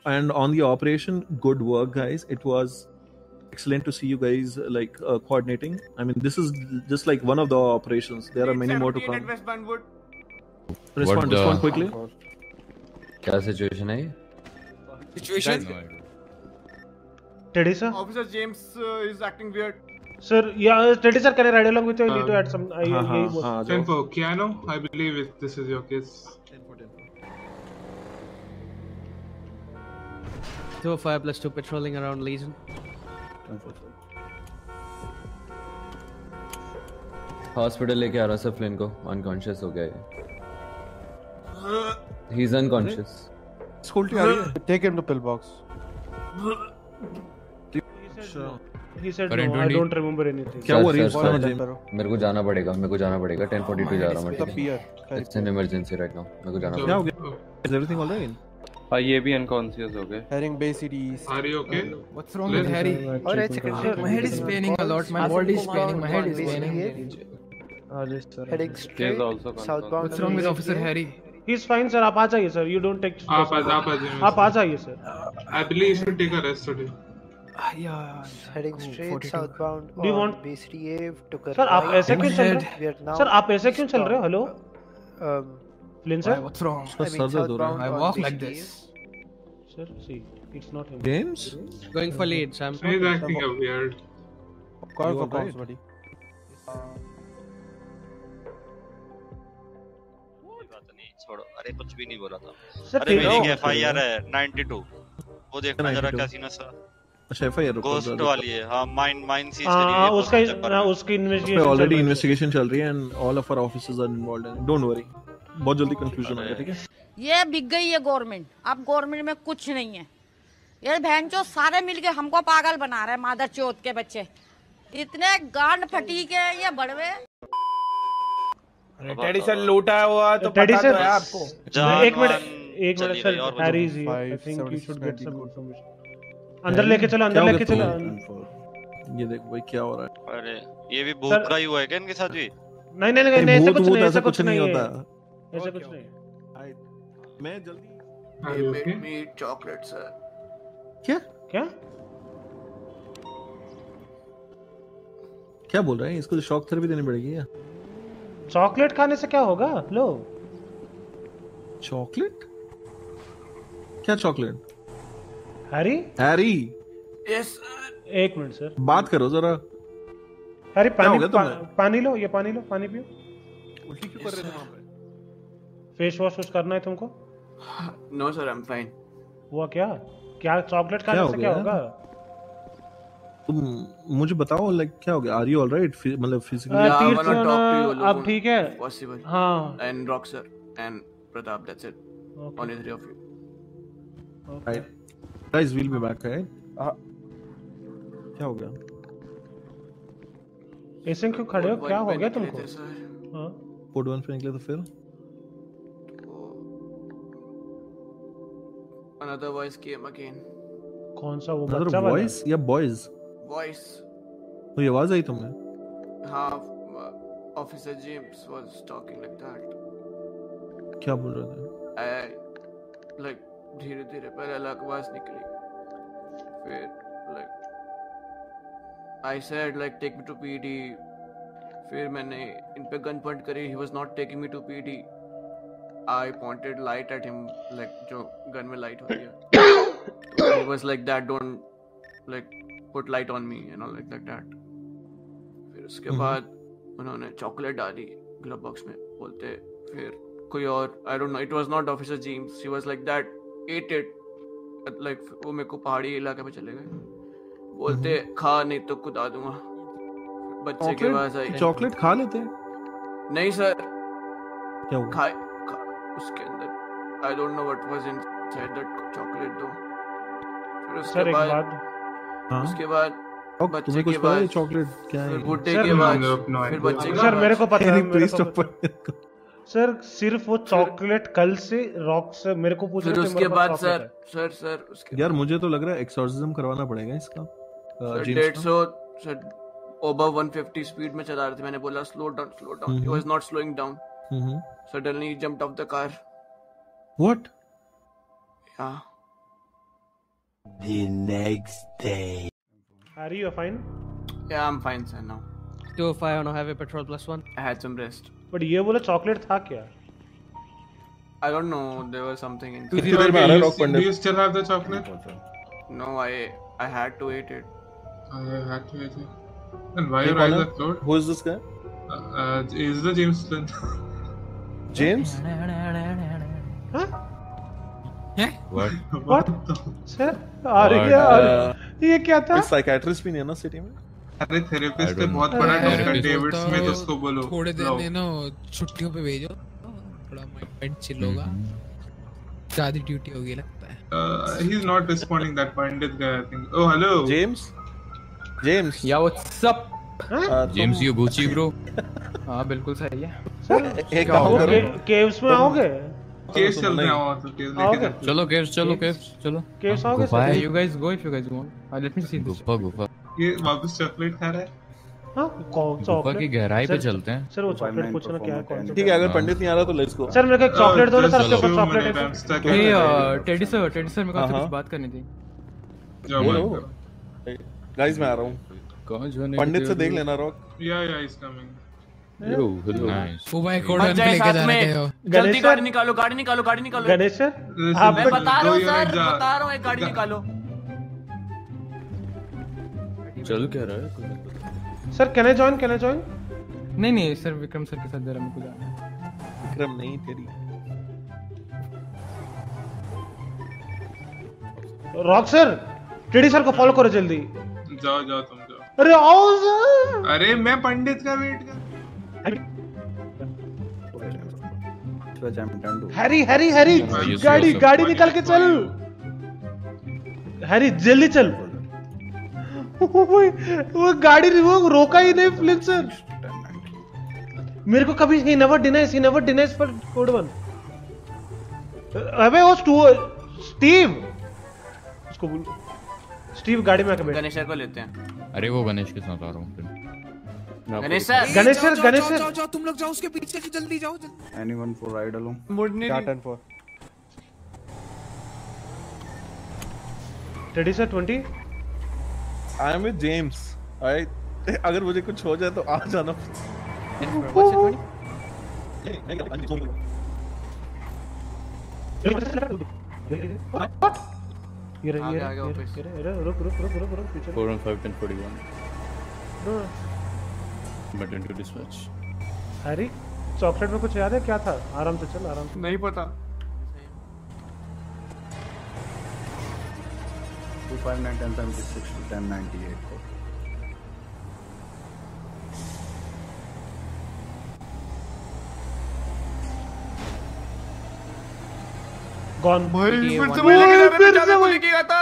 Right. And on the operation, good work, guys. It was excellent to see you guys like uh, coordinating. I mean, this is just like one of the operations. There are many more to 78 come. at West Burnwood. Respond, What, uh, respond quickly. क्या situation है ये Situation? Teddy sir? Officer James uh, is acting weird. Sir, yeah, Teddy sir, can I ride along with you? I need to Um, add some. I, हाँ, यही हाँ, बोल- हाँ, आ जाओ। Ten for Keanu, I believe it, this is your case. Two fire plus two patrolling around Legion. Hospital लेके आ रहा sir Flint को अनकॉन्शियस हो गया ये ही इज़ अनकॉन्शियस उल्टी आ रही है Take him to pillbox. He said no, I 20. don't remember anything. क्या हुआ रील्स मेरे को जाना पड़ेगा मेरे को जाना पड़ेगा 1042 जा रहा हूँ मैं. है it's an emergency right now मेरे को जाना क्या पड़ेगा हो गया इज़ एवरीथिंग भाई ये भी अनकॉन्शियस हो गए। Herring Bay city are you okay what's wrong with Harry और H creator my head is paining a lot my body is paining my head is paining आप आ जाइए सर यू डोंट आप आ जाइए sir I believe you take a rest today sir आप ऐसे क्यों चल रहे हो? Hello Flynn, sir. What's wrong? उसका I mean सर दर्द हो रहा southbound I walk like this. Sir, see, it's not him. है James Going for lead, Sam. He's acting a weird. Call for cops, buddy. छोड़ो अरे कुछ भी नहीं बोला था अरे ठीक- मेरी एफआईआर है 92 वो देखना जरा 92 क्या सीन है सर अच्छा एफआईआर गोस्ट वाली है हाँ माइन माइन सीज हाँ, करी हाँ, है उसका हाँ। उसकी इन्वेस्टिगेशन ऑलरेडी इन्वेस्टिगेशन चल रही है and all of our officers are involved don't worry बहुत जल्दी कंक्लूजन आ गया ठीक है? ये बिक गई है गवर्नमेंट अब गवर्नमेंट में कुछ नहीं है। ये बहन चो सारे मिलके हमको पागल बना रहे मादर चौथ के बच्चे। इतने गांड फटी के ये बड़वे। सर लूटा हुआ तो पता तो है आपको। एक मिनट एक minute sir Harry ji I think you should get some good. Information अंदर लेके चलो अंदर लेके चलो। ये देख भाई क्या हो रहा है? अरे ये भी भूत का ही हुआ है क्या इनके साथ भी? नहीं नहीं नहीं ऐसा कुछ नहीं ऐसा कुछ नहीं होता। ऐसा कुछ नहीं मैं जल्दी okay? me chocolate sir. क्या? क्या? क्या बोल रहे हैं? इसको शॉक थेरेपी देनी पड़ेगी क्या? चॉकलेट खाने से क्या होगा? लो। चॉकलेट? क्या चॉकलेट? हैरी? हैरी। यस एक मिनट सर। बात करो जरा। हैरी पानी पा, पानी लो ये पानी लो पानी पियो। उल्टी क्यों कर रहे थे वहाँ पे? फेस वॉश कुछ करना है तुमको? No sir I am fine हुआ क्या? क्या चॉकलेट खाने से क्या होगा? तुम मुझे बताओ लाइक क्या हो गया? आर यू ऑलराइट मतलब फिजिकली अब ठीक है? possible. हाँ। And rock sir and pratap that's it. Okay. only three of you. Right guys we will be back right हाँ। क्या हो गया? ऐसे क्यों खड़े हो? क्या हो गया तुमको. हाँ। कोड वन पे निकले तो फिर? another voice came again कौन सा वो अदर बच्चा वाला वॉइस या बॉयज voice कोई आवाज आई तुम्हें half uh, officer james was talking like that क्या बोल रहे थे I like धीरे धीरे पहले अलग आवाज निकली फिर like I said like take me to PD फिर मैंने इन पे गन पॉइंट करी he was not taking me to PD I pointed light at him like जो गन में लाइट होती है. He was like that don't like put light on me and all like like that. फिर उसके हम्म। बाद उन्होंने chocolate डाली glove box में बोलते फिर कोई और I don't know it was not officer James he was like that at it like वो मेरे को पहाड़ी इलाके में चले गए. बोलते खा नहीं तो कुदा दूँगा. बच्चे के पास आई। चॉकलेट खा लेते? हैं नहीं सर क्या हुआ? खा, उसके अंदर। I don't know what was inside that chocolate दो फिर सर उसके एक बाद हाँ? उसके बाद बच्चे के बाद चॉकलेट क्या है? बुड्ढे सर, के बाद फिर बच्चे के सर मेरे को पता है मेरे को सर सिर्फ़ वो चॉकलेट कल से रॉक से मेरे को पूछ रहे थे उसके बाद सर सर सर उसके यार मुझे तो लग रहा है एक्सोर्सिज्म करवाना पड़ेगा इसका। डेढ़ सौ सर ओवर 150 स्पीड में चला रहे थे। मैंने बोला slow down slow down he. Was not slowing down Hmm suddenly jumped off the car what या The next day. Harry, you're fine. Yeah, I'm fine, sir. Now 205 on a highway patrol plus one. I had some rest. But ये बोला chocolate था क्या? I don't know. There was something in. Okay, you, do you still have the chocolate? No, I I had to eat it. I had to eat it. And why Hey, your eyes Connor, are closed? Who is this guy? Uh, uh, is the James Flynn? James? What? What? Sir आ रही है आ रही- ये क्या था? कोई psychiatrist भी नहीं है ना सिटी में? अरे थेरेपिस्ट है बहुत बड़ा डॉक्टर therapist डेविड बोलता स्मिथ उसको बोलो थोड़े दिन। में ना छुट्टियों पे भेजो थोड़ा माइंड चिल होगा शादी ड्यूटी होगी लगता है Uh, he's not responding that pandit guy I think. Oh hello. James? James? Yeah, what's up? James you Gucci bro हाँ बिल्कुल सही है एक काम वो करो। के- में आओगे? केस चल रहे हो तो लेके चलो केव्स चलो केव्स? चलो। Caves आओगे सर? है। Guys go if you guys want. Uh, let me see this. गुफा गुफा। ये वापस चॉकलेट खा रहा है? हाँ कौन? सा गुफा की गहराई पे चलते हैं। सर वो चॉकलेट पूछना क्या है। कौन ठीक है अगर पंडित नहीं आ रहा तो लेट्स गो सर मेरे को एक चॉकलेट दो ना सर आपके चॉकलेट है। टेडी सर टेडी सर मेरे को आपसे हाँ, कुछ बात करनी थी। गाइस मैं आ रहा हूँ। पंडित से देख लेना Rock coming. Yo hello nice जल्दी? गाड़ी निकालो गाड़ी निकालो गाड़ी निकालो। गणेश सर? आप मैं बता रहा हूँ सर बता रहा हूँ एक गाड़ी निकालो। चल क्या रहा है? Sir can I join can I join नहीं नहीं सर विक्रम सर के साथ जरा मेरे को जाना है। विक्रम नहीं तेरी। रॉक सर टेडी सर को फॉलो करो जल्दी। जाओ जाओ तुम जाओ। अरे आओ सर। अरे मैं पंडित का वेट कर हैरी हैरी हैरी गाड़ी गाड़ी निकाल के चल। हैरी जल्दी चल। वो वो गाड़ी वो रोका ही नहीं फ्लिन सर मेरे को कभी he never denies he never denies for code one अबे वो स्टू स्टीव उसको बोल। स्टीव गाड़ी में आके बैठ। गणेश को लेते हैं। अरे वो गणेश के साथ आ रहा हूँ फिर। गणेश सर गणेश सर जाओ तुम लोग जाओ उसके पीछे से जल्दी जाओ anyone for ride alone for sir 20 I am with James I अगर मुझे कुछ हो जाए तो आ जाना ये रे ये रे रुक रुक रुक रुक रुक पीछे 4 5 41 button to dispatch Harry chocolate में कुछ याद है? क्या था? आराम से चल आराम से। नहीं पता। Two five nine ten seventy six two ten ninety eight को गॉन भाई फिर से बोलेगा मैं लेके बोलेगा था।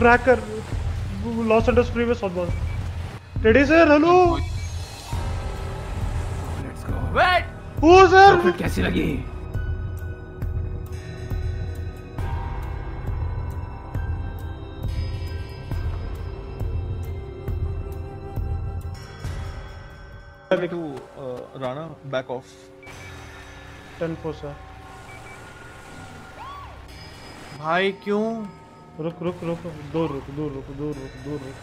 Tracker Los Angeles freeway southbound Teddy sir hello wait oh sir कैसी लगी? To Rana back off 10 4 sir भाई क्यों? रुक रुक रुक दूर रुक दूर रुक दूर रुक दूर रुक।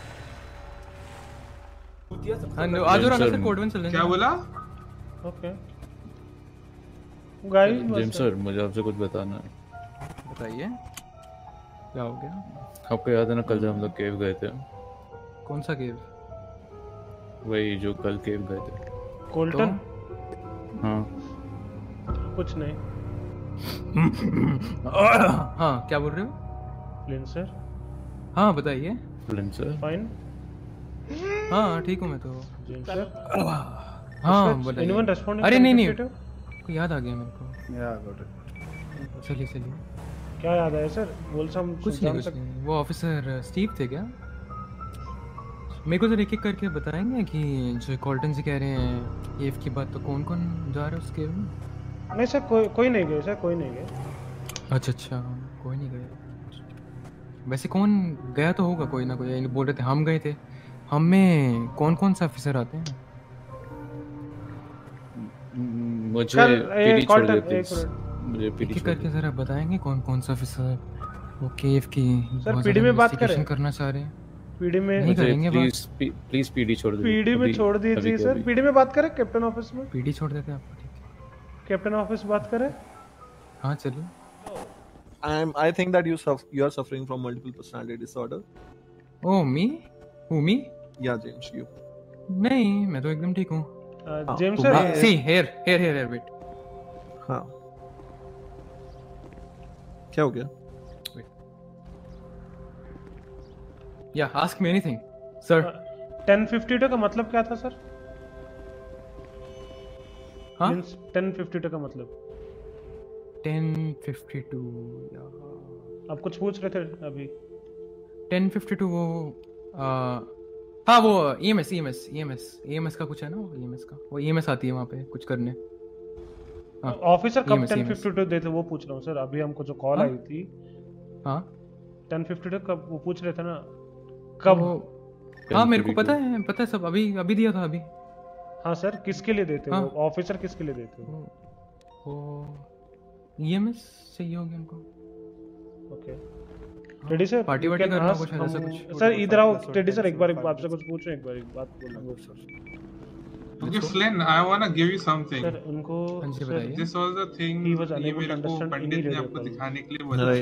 हाँ आज और सर कोड वन चल क्या बोला? ओके गाइस जेम्स सर मुझे आपसे कुछ बताना है। बताइए। क्या हो गया? आपको याद है ना कल जब हम लोग केव गए थे? कौन सा गेम वही जो कल केव गए थे। कोल्टन हाँ। कुछ नहीं। हाँ क्या बोल रहे हो? प्लेन सर हाँ बताइए। फ्लिन सर फाइन हाँ ठीक हूँ मैं तो। हाँ बताइए अरे नहीं नहीं? को याद आ गया मेरे को. चलिए चलिए। क्या याद आया सर? बोल सम कुछ नहीं कुछ नहीं। वो ऑफिसर स्टीव थे क्या? मेरे को तो एक एक करके बताएँगे कि जो कॉल्टन जी कह रहे हैं एफ़ की बात तो कौन कौन जा रहा है उसके? में नहीं सर कोई कोई नहीं गए सर कोई नहीं गए। अच्छा अच्छा कोई नहीं गया वैसे कौन गया तो होगा कोई ना कोई? बोल रहे थे हम गए थे। हम में कौन कौन से ऑफिसर आते हैं? मुझे कल पीडी छोड़ दे प्लीज़ मुझे पीडी करके जरा बताएँगे कौन कौन सा ऑफिसर वो केएफ की सर, ज़्यादा में बात करें? करना चाह रहे हैं। पीडी में नहीं करेंगे प्लीज़ प्लीज़ पीडी छोड़ दे। पीडी में छोड़ दीजिए सर। पीडी में बात करें कैप्टन ऑफ़िस में? पीडी छोड़ देते हैं आपको कैप्टन ऑफ़िस बात करें? हाँ चलिए। I'm, I think that you suf- you are suffering from multiple personality disorder. Oh me who me Yeah, James, you. नहीं मैं तो एकदम ठीक हूँ जेम्स तुम- sir see here here here here wait हाँ क्या हो गया या आस्क मी एनीथिंग सर 1052 का मतलब क्या था सर हाँ? मींस 1052 का मतलब 1052 या। आप कुछ पूछ रहे थे अभी? 1052 वो आ, हाँ वो E EMS EMS EMS EMS का कुछ है ना ईएमएस का? वो ईएमएस आती है वहाँ पे कुछ करने। हाँ, ऑफिसर कब EMS, EMS 1052 देते वो पूछ रहा हूँ सर। अभी हमको जो कॉल हाँ? आई थी। हाँ? 1052 कब वो पूछ रहे थे ना? कब? वो- हाँ मेरे को पता है पता है सब। अभी अभी दिया था अभी। हाँ सर किसके लिए देते हाँ। ऑफिसर किसके लिए देते हो? वो ईएमएस चाहिए होगी उनको ओके टेडी सर पार्टी वार्टी करना कुछ ऐसा कुछ सर इधर आओ टेडी सर एक बार एक आपसे कुछ पूछो एक बार एक बात बोलो Okay, Flynn, I wanna give you something. Sir उनको हाँ जी, सर बताइए। This was the thing He was ये unable to मेरे को understand पंडित ने आपको. दिखाने के लिए बोला. था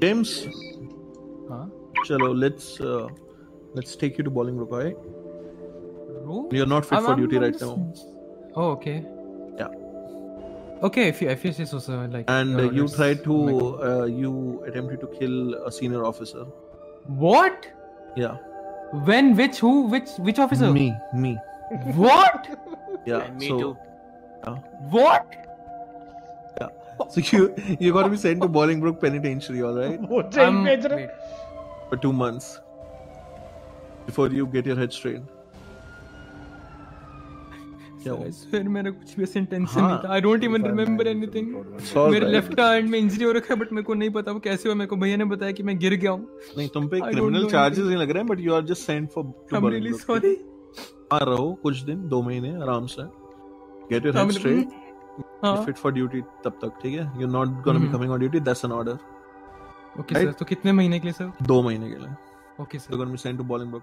ten हाँ, हाँ let's uh, let's take you to Bolingbroke, alright? Room? You're not fit I'm- for duty I'm right now. Oh, okay. Okay, if you if you say so, sir. like. And uh, you tried to, uh, you attempted to kill a senior officer. What? Yeah. When? Which? Who? Which? Which officer? Me. Me. What? yeah. Me so, too. Yeah. What? Yeah. So you you got to be sent to Bolingbroke Penitentiary, all right? um. For two months. Before you get your head straight. क्या हुआ? I मेरा कुछ भी ऐसे हाँ। नहीं था. I don't even remember anything. मेरे लेफ़्ट हैंड में इंजरी हो रखा है बट मेरे को नहीं पता वो कैसे हुआ। मेरे को भैया ने बताया कि मैं गिर गया हूँ। नहीं तुम पे क्रिमिनल चार्जेस नहीं लग रहे हैं but you are just sent for I'm really sorry. हाँ रहो कुछ दिन दो महीने आराम से। गेट योर हेड स्ट्रेट हाँ। फिट फॉर ड्यूटी तब तक ठीक है? You not gonna be. Coming on duty that's an order okay sir तो कितने महीने के लिए सर दो महीने के लिए। Okay sir gonna be sent to Bolingbrook